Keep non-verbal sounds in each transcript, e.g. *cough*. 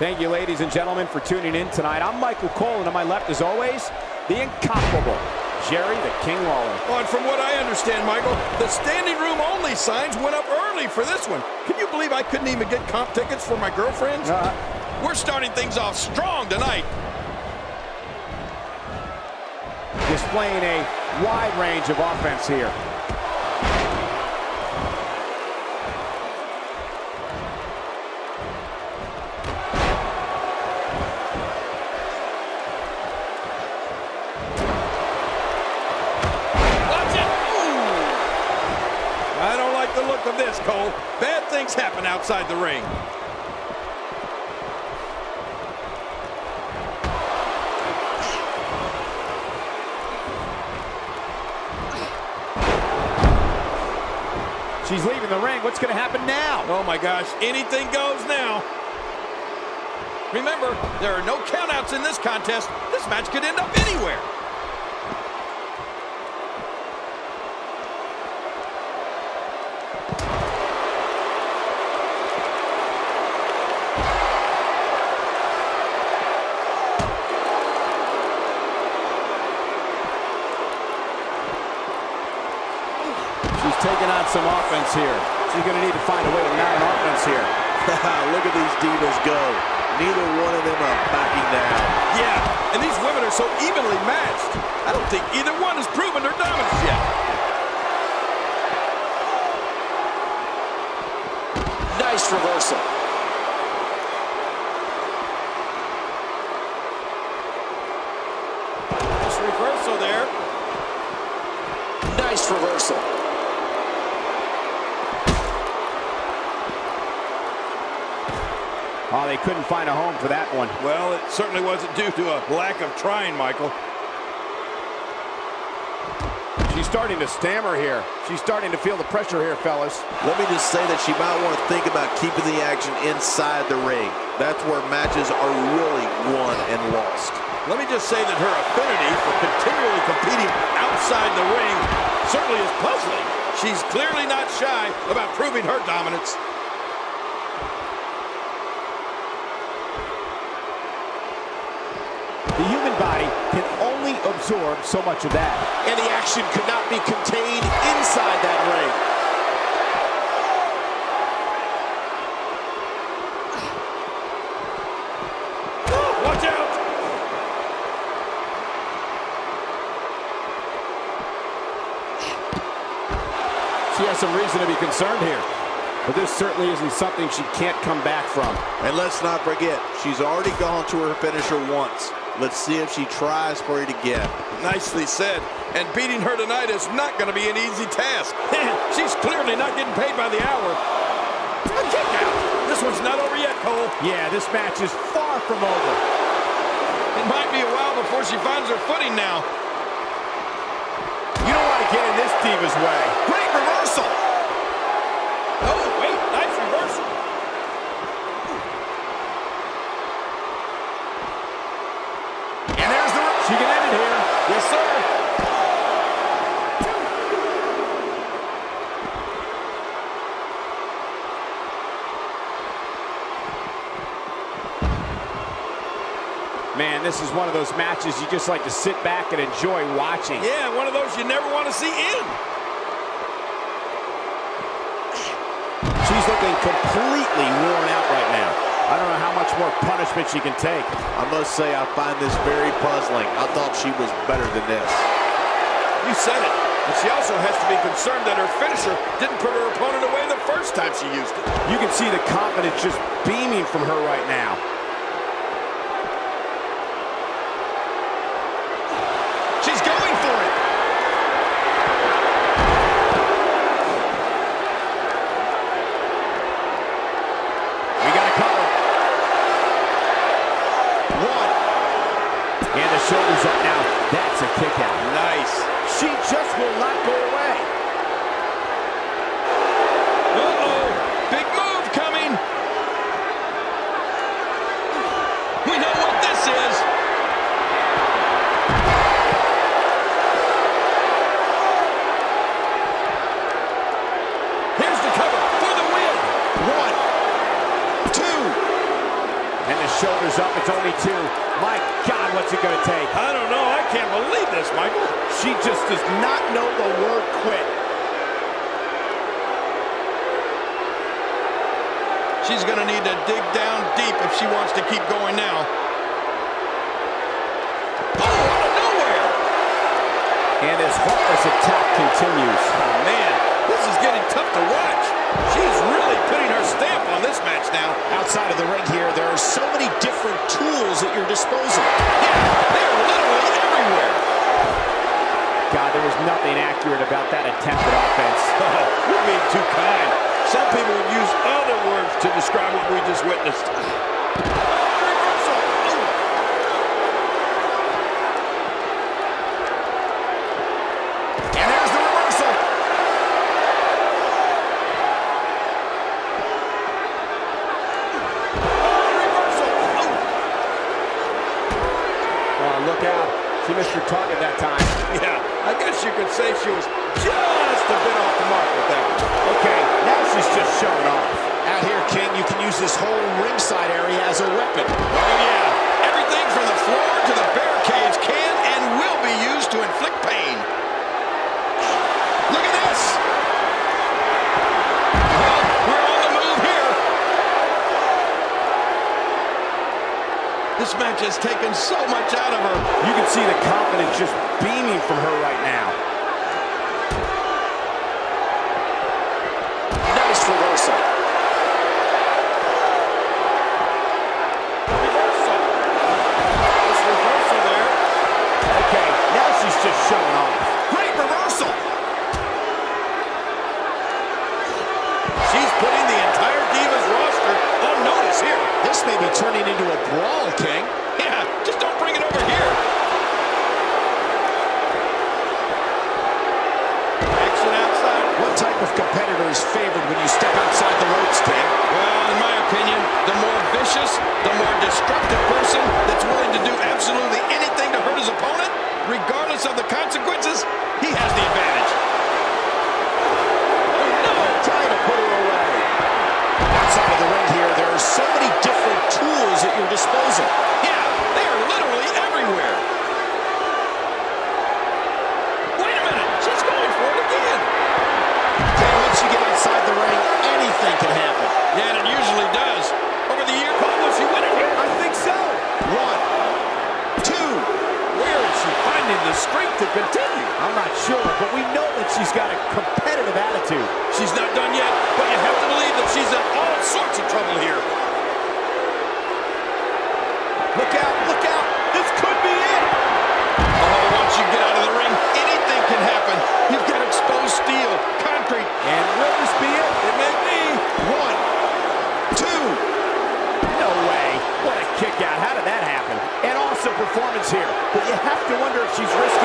Thank you, ladies and gentlemen, for tuning in tonight. I'm Michael Cole, and on my left, as always, the incomparable Jerry the King Lawler. Oh, and from what I understand, Michael, the standing room only signs went up early for this one. Can you believe I couldn't even get comp tickets for my girlfriends? Uh, We're starting things off strong tonight. displaying a wide range of offense here. Cole. Bad things happen outside the ring. She's leaving the ring. What's going to happen now? Oh my gosh, anything goes now. Remember, there are no countouts in this contest. This match could end up anywhere. She's taking on some offense here. She's going to need to find a way to mount an offense here. *laughs* Look at these divas go. Neither one of them are backing down. Yeah, and these women are so evenly matched. I don't think either one has proven their dominance yet. Nice reversal. Nice reversal there. Nice reversal. Oh, they couldn't find a home for that one. Well, it certainly wasn't due to a lack of trying, Michael. She's starting to stammer here. She's starting to feel the pressure here, fellas. Let me just say that she might want to think about keeping the action inside the ring. That's where matches are really won and lost. Let me just say that her affinity for continually competing outside the ring certainly is puzzling. She's clearly not shy about proving her dominance. The human body can only absorb so much of that. And the action could not be contained inside that ring. Watch out! She has some reason to be concerned here. But this certainly isn't something she can't come back from. And let's not forget, she's already gone to her finisher once. Let's see if she tries for it again. Nicely said. And beating her tonight is not going to be an easy task. *laughs* She's clearly not getting paid by the hour. A kick out. This one's not over yet, Cole. Yeah, this match is far from over. It might be a while before she finds her footing now. You don't want to get in this diva's way. Great reversal. Oh, wait, nice reversal. And there's the... She can end it here. Yes, sir. Man, this is one of those matches you just like to sit back and enjoy watching. Yeah, one of those you never want to see end. She's looking completely worn out right now. I don't know how much more punishment she can take. I must say I find this very puzzling. I thought she was better than this. You said it. But she also has to be concerned that her finisher didn't put her opponent away the first time she used it. You can see the confidence just beaming from her right now. She's going for it. We got a cover. One. And the shoulder's up now. That's a kick out. Nice. She just will not go away. Uh-oh. Big move coming. Shoulders up. It's only two. My God, what's it going to take? I don't know. I can't believe this, Michael. She just does not know the word quit. She's going to need to dig down deep if she wants to keep going now. Oh, out of nowhere! And his heartless attack continues. Oh, man, this is getting tough to watch. She's really putting her stamp on this match now. Outside of the ring here, there are so many different tools at your disposal. Yeah, they're literally everywhere. God, there was nothing accurate about that attempted offense. Oh, *laughs* you're being too kind. Some people would use other words to describe what we just witnessed. And there's the reversal. Oh, look out. She missed her target that time. *laughs* Yeah, I guess you could say she was just a bit off the mark with that. Okay, now she's just showing off. Out here, King, you can use this whole ringside area as a weapon. Has taken so much out of her. You can see the confidence just beaming from her right now. Nice reversal. Reversal. This reversal there. Okay, now she's just showing off. Great reversal. She's putting the entire Divas roster on notice here. This may be turning into a brawl, King. Yeah, just don't bring it over here. Action outside. What type of is favored when you step outside the ropes, King? Well, in my opinion, the more vicious, the more destructive person that's willing to do absolutely anything to hurt his opponent, regardless of the consequences, he has the advantage. Oh, no! Trying to put her away. Outside of the ring here, there are so many finding the strength to continue? I'm not sure, but we know that she's got a competitive attitude. She's not done yet, but you have to believe that she's in all sorts of trouble here. Look out, look out. She's risking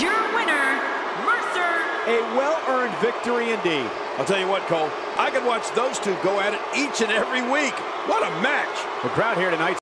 your winner, Mercer. A well-earned victory indeed. I'll tell you what, Cole, I can watch those two go at it each and every week. What a match. The crowd here tonight.